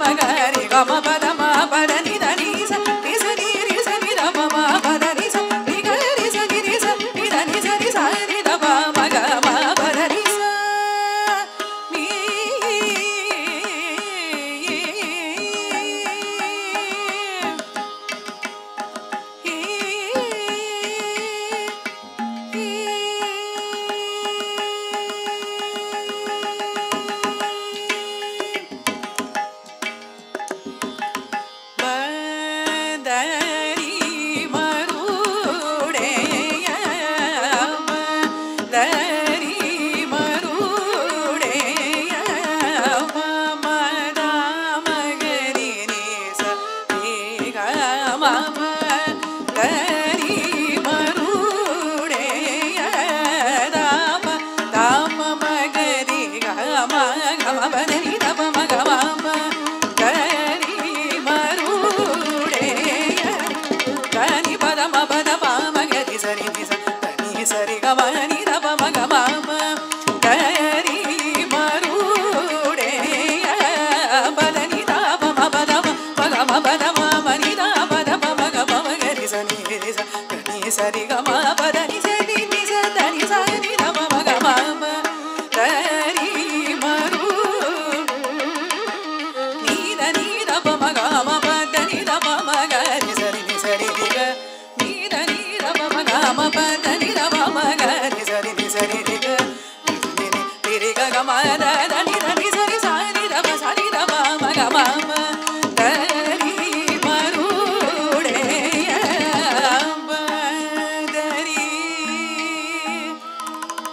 గమ గరి గమ పద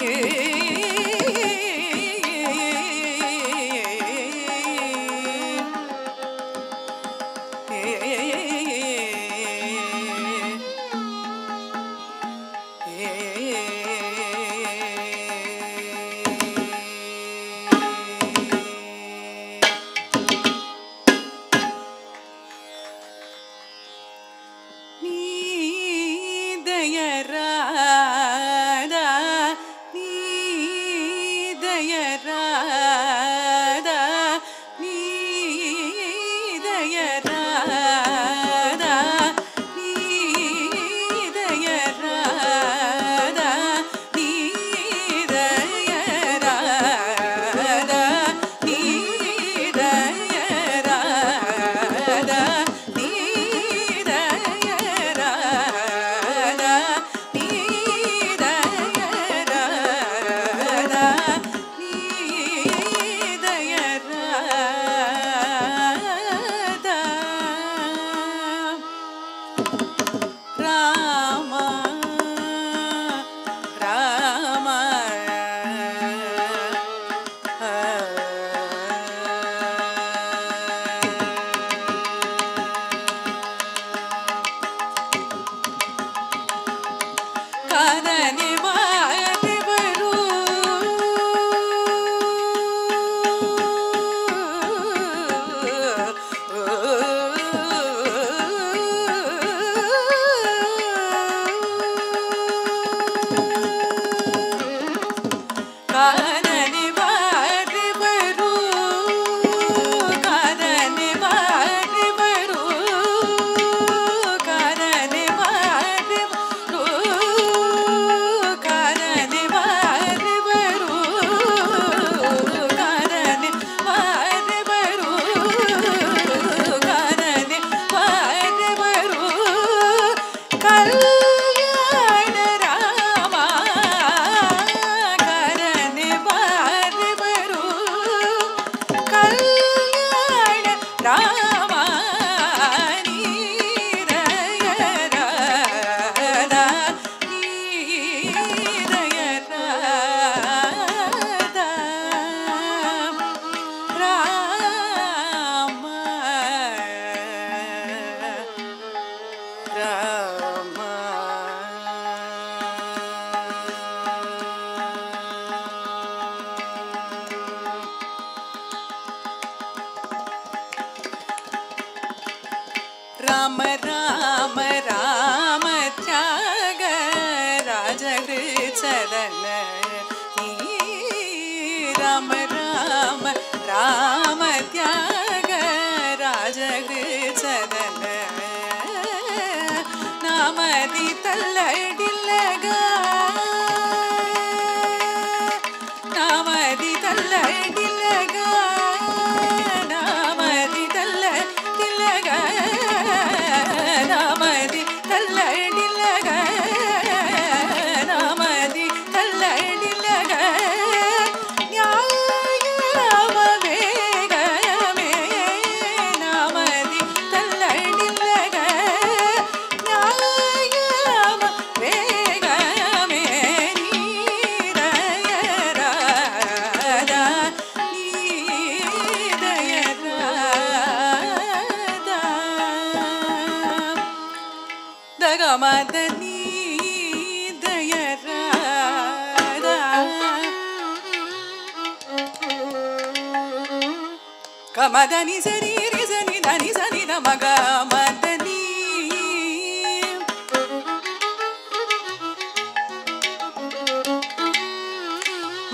के राम राम राम, त्याग राजग चरण राम राम राम, त्याग राजग चरण। नामदि तल्लडिल्लगा नामदि तल्लडिल्लगा கமதனி சரி சனி தனி சனி தமக மதனி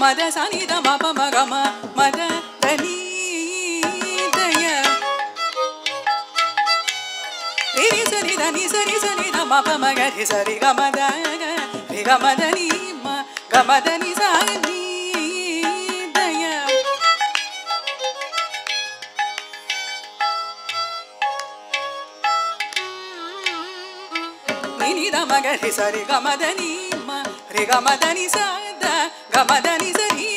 மத சனி தம பமகம மத தனி தய ரிரி சரி தனி சரி சனி தம பமக ரி சரி கமத ரி கமதனி ம கமதனி சாயி గమ గరి సరి గమ దని రి గమ దని సద గమ దని సరి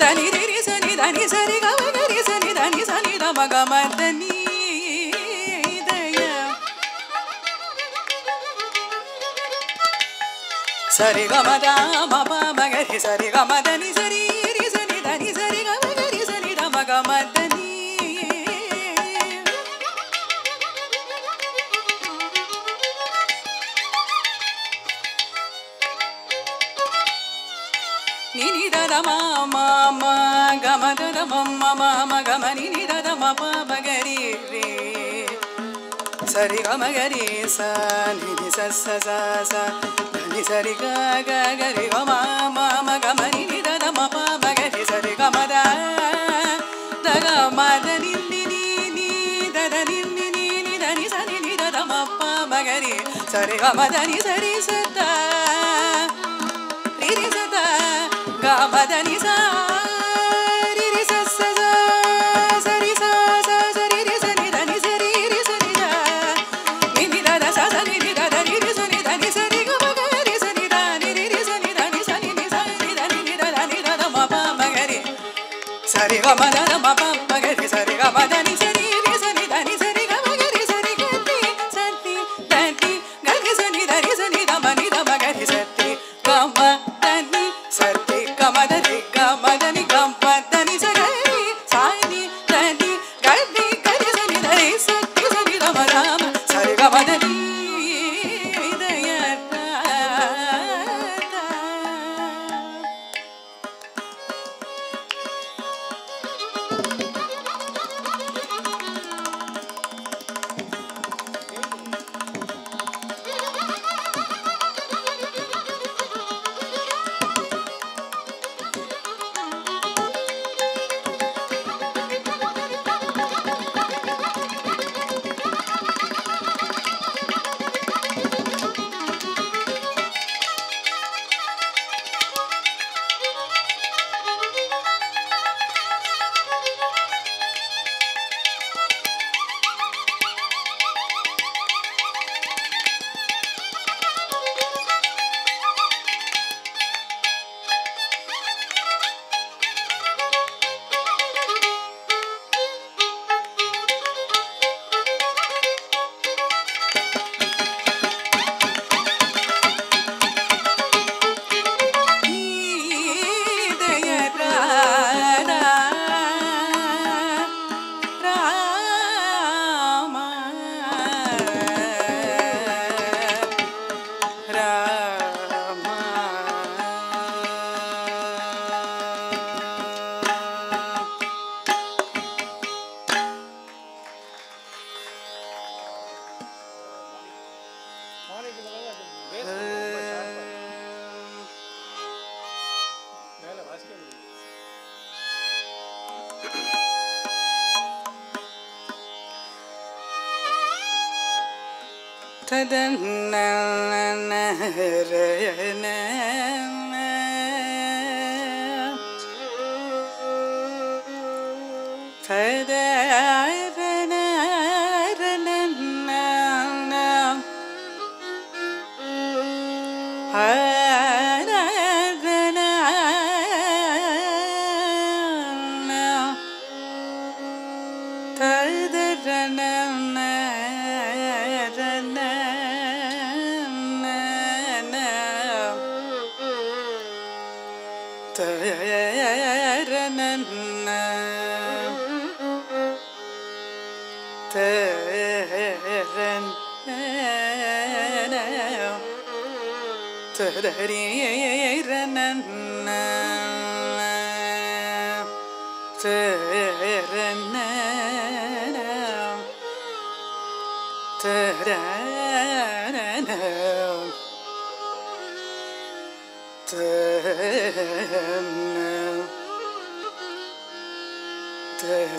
దని రి సని దని సరి గమ గరి సని దని సని గమ గమ దని సరి గమ దా మమ మగరి సరి గమ దని సరి నిని దద మామ గమ దద మమ్మ మామ గమ నిని దద మమ మగరి రే సరి గమ గరి స నిని స స స స ని సరి గ గ గరి గమ మామ గమ నిని దద మమ మగరి సరి గమ ద ద గమ ద నిని ని ని దద నిని ని ని ద ని సరి ని దద మప్ప మగరి సరి గమ ద ని సరి స ద Sarigama, da da ba ba تدنى النهر ينام da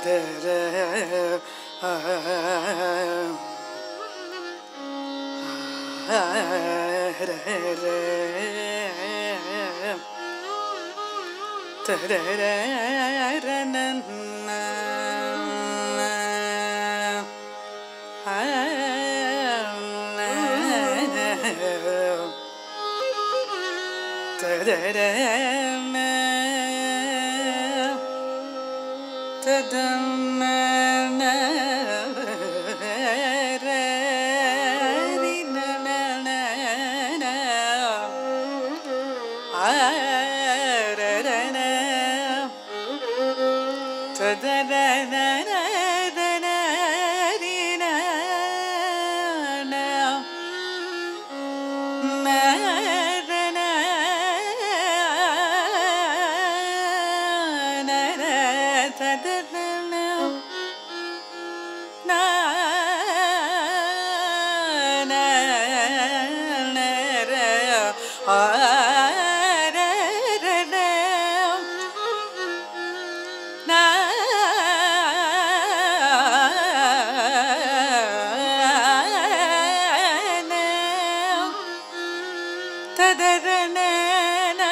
da da da da da na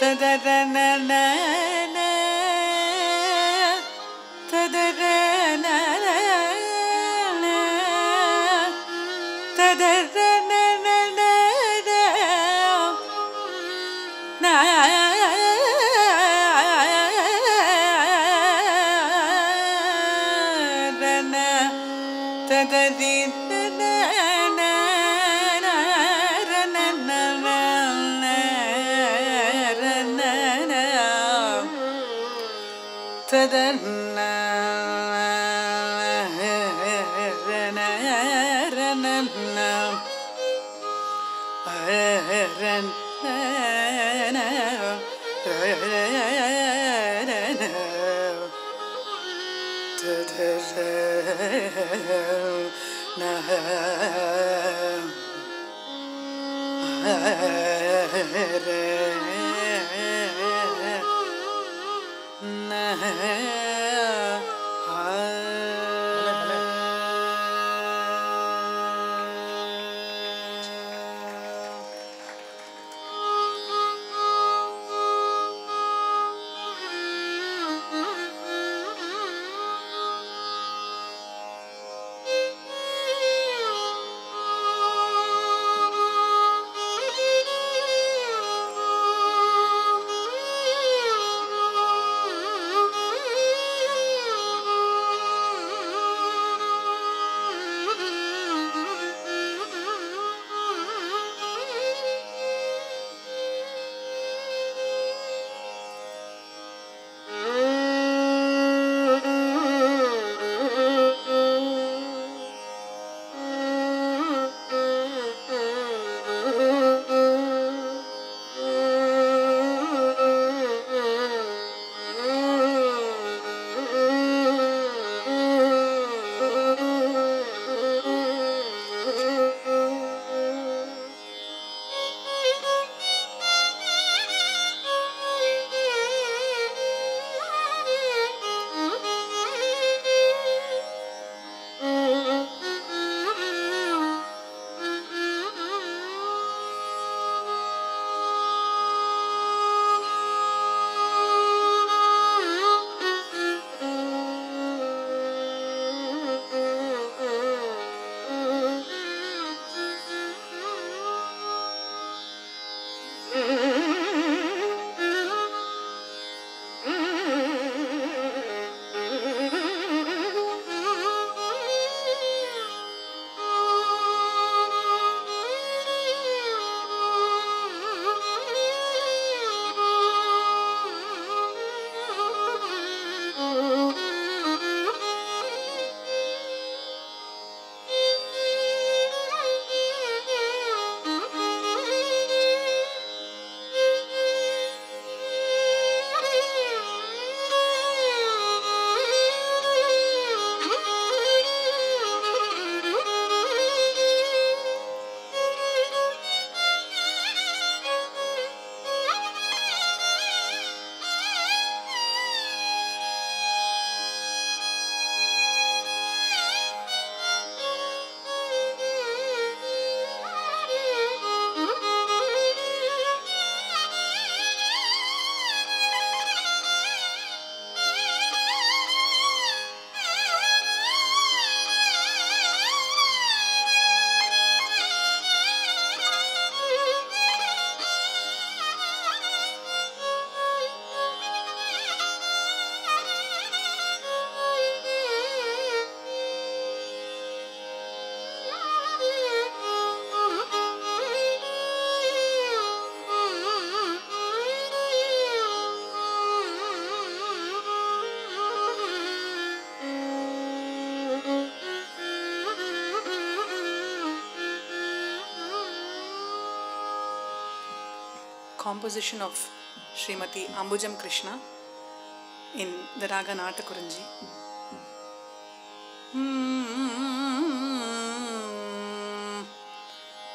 da da da na na na. na na na composition of Srimati Ambujam Krishna, இந்த ராக நாட்டுக்குறிஞ்சி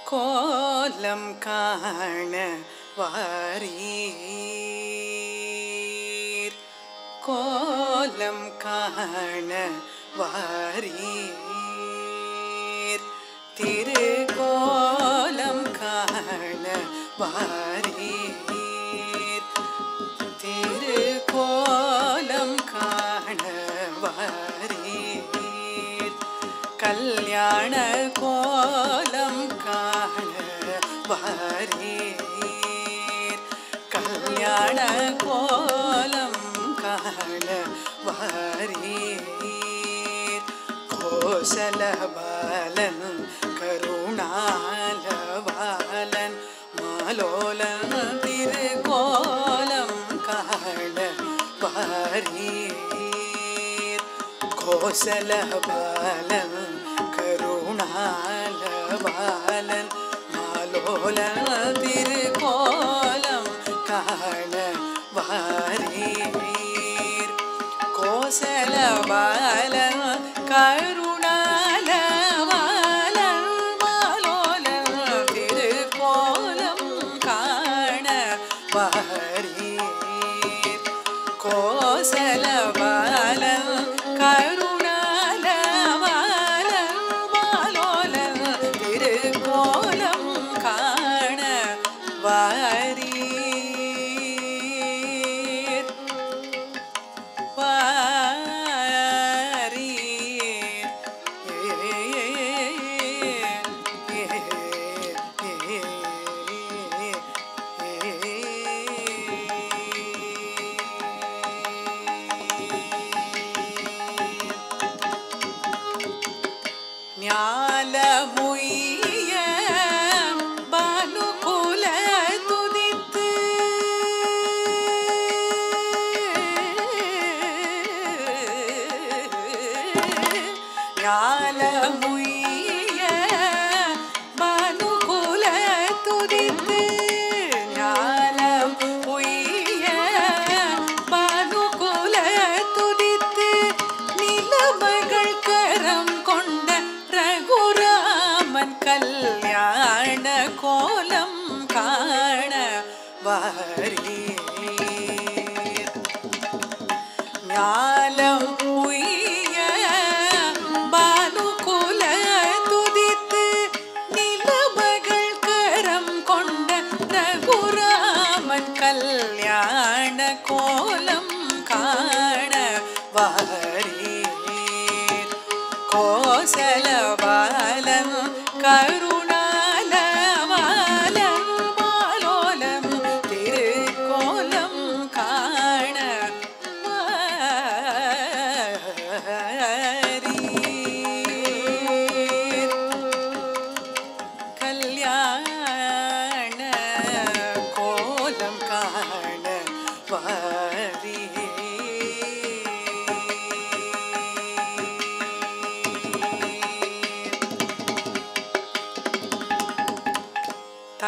கோலம் காண வாரீர் கோலம் காண வாரீர் கோலம் காண வரீர். கல்யாண கோலம் காண வரீர். கோசல பாலன் கருணால பாலன் மாலோலன் திருக்கோலம் காண வரீர். கோசல பாலன் பாலன் மாலோல திருக்கோலம் காண வாரீர் கோசல பாலன் கரு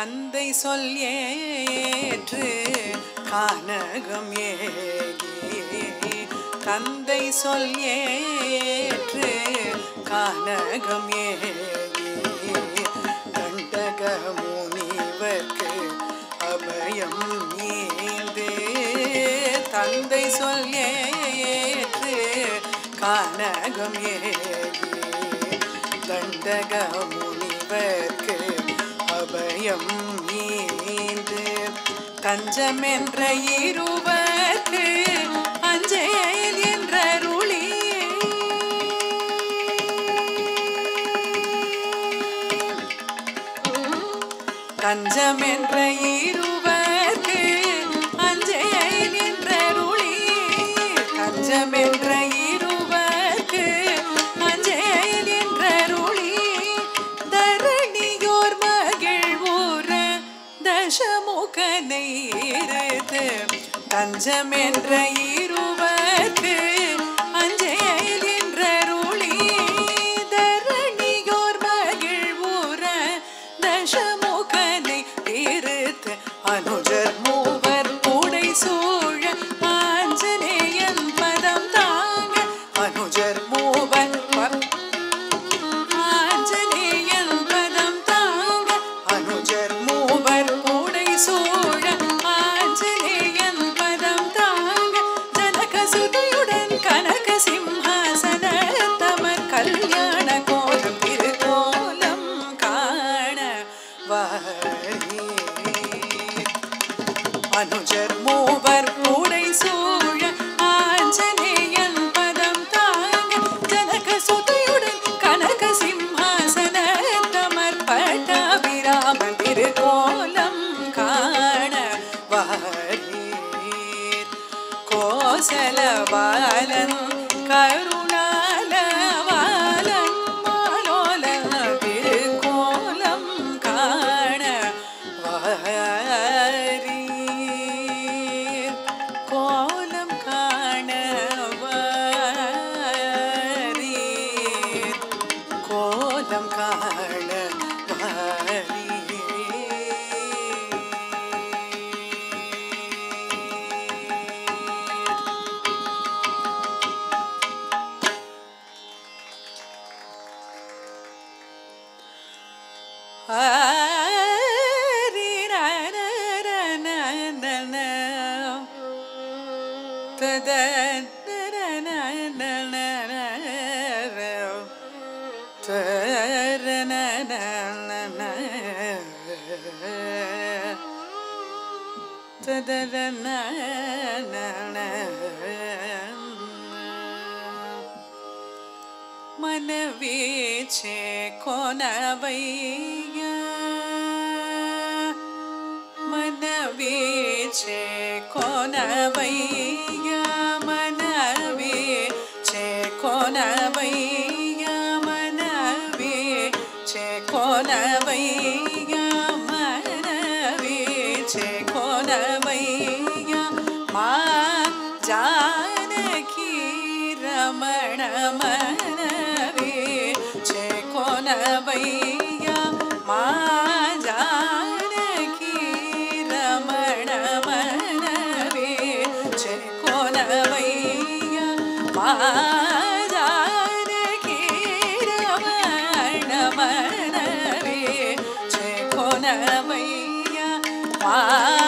தந்தை சொல் ஏற்று கானகம் ஏகி. தந்தை சொல் ஏற்று கானகம் ஏகி. கண்டக முனிவர்க்கு அபயம் நீந்தே தந்தை சொல் ஏற்று கானகம் ஏகி. தண்டக முனிவர்க்கு பயம் ஏந்து தஞ்சமென்ற இருவர்க்கு அஞ்சேல் என்ற ருளியே தஞ்சமென்ற இருவர் ராஜமென்ற இருவத்து அஞ்சையின்றருளி தரணியோர் மகிழ்வுற தசமுகனை திருத்த அனுஜ मनवीचे कोणवै मन कोया मन कोन्यानवि को न भाजन की रमणे चे को न बै Yeah, yeah, yeah.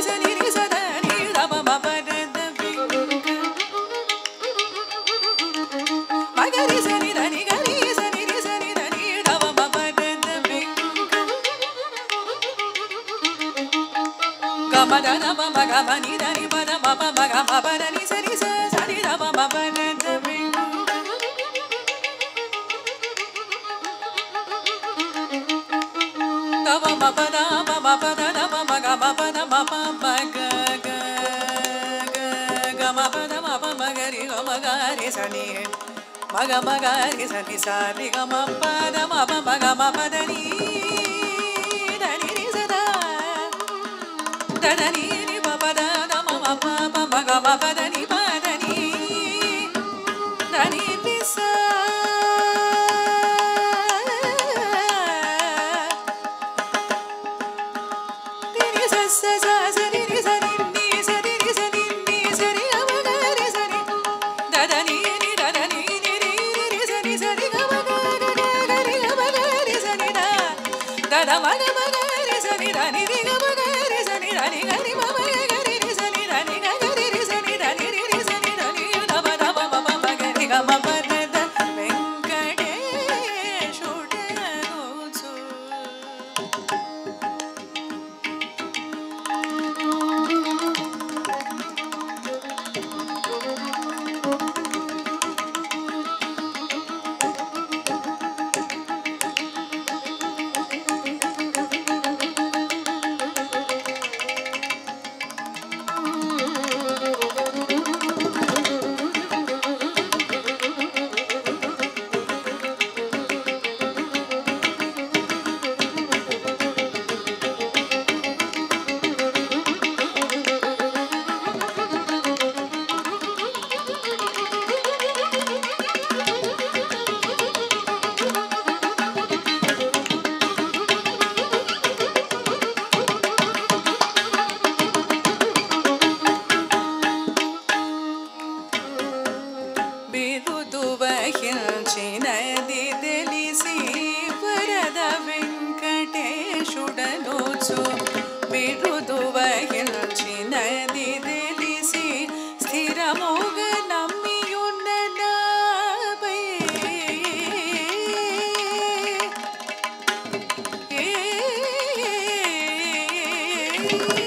reason sani maga maga ge sani sa ni ga ma pa da ma pa ma ma pa da ni da ni ni sa da da da ni ni ma pa da da ma ma pa pa ma ma pa da ni Thank you.